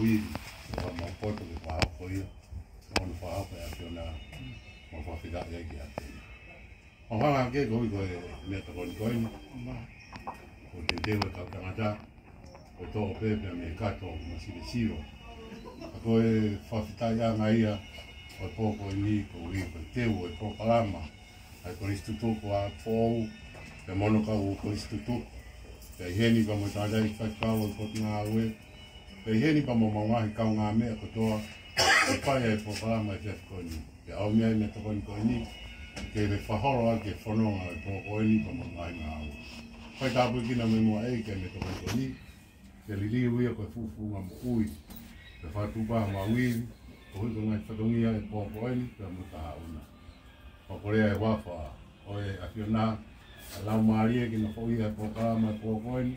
wiri wa ma poto ke pa ko ia o no pa pa ia ona ma pa fida ia ki ate o ha ga ke go i go le to ko ko ni ma o te te wa ka ta ma ta o to pe pe me ka to ma si le si o ko e fa fita ia ma ia o po ko ni ko wi ko te wo e po pa la ma ai ko istu to ko a fo pe mono ka u ko istu to Ja hieni, kun mä saan leikkaa kauan kotina alueen, e he ni pa mo mo ngai ka nga me ko to e pa e po pa ma e ko ni e au mi ai me to ko ni ke me fa ho ra ke fo no ma e po o ni pa mo ngai ma au pa ta bu ki na me mo ai ke me to ko ni ke li li wi ko fu fu ma mo ui e fa tu pa ma wi ko ko ngai fa e po e po ni pa mo ta au pa ko e wa fa o e a fi na la ma ri ke no fo ia po pa ma po ko ni